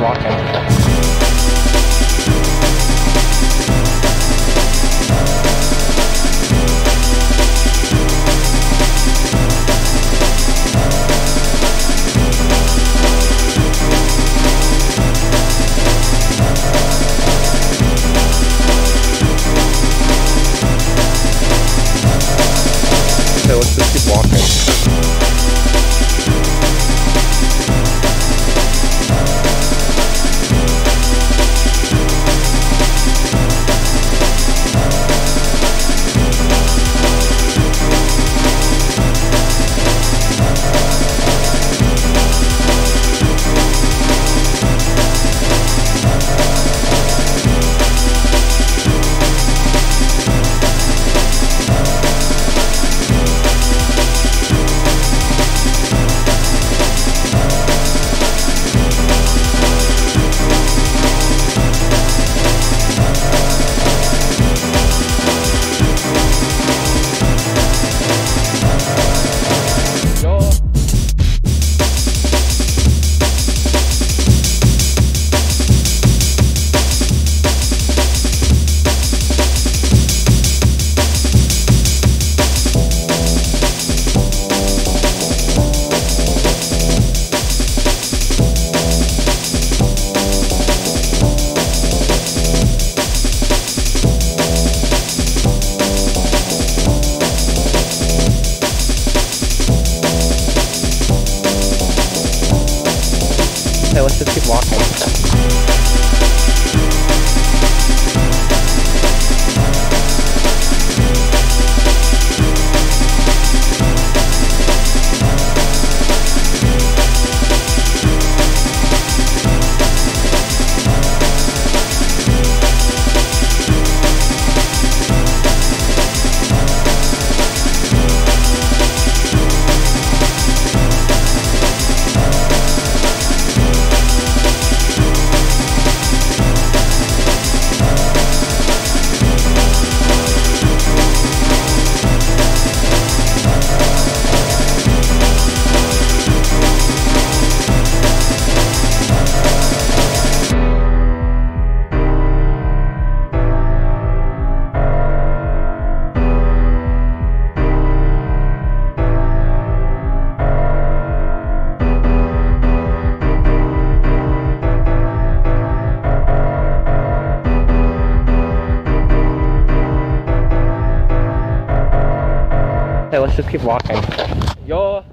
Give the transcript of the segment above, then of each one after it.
walking. Okay, let's just keep walking. Walking. Just keep walking. Yo.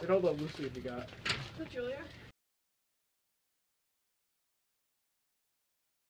Get all the Lucy if you got. The Julia?